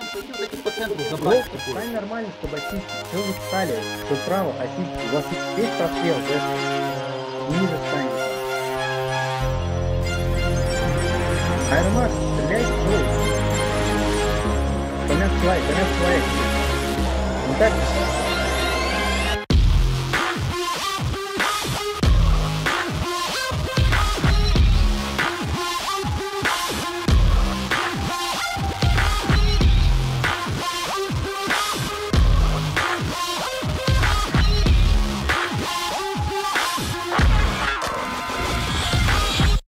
нам пойти вот по центру забрать. нормально, чтобы осисть. Все вы встали? Что право, осисть. У вас весь прострел, да? Ниже станет. Айрмар, стреляй, что? Помяг слайд, помяг слайд. Вот так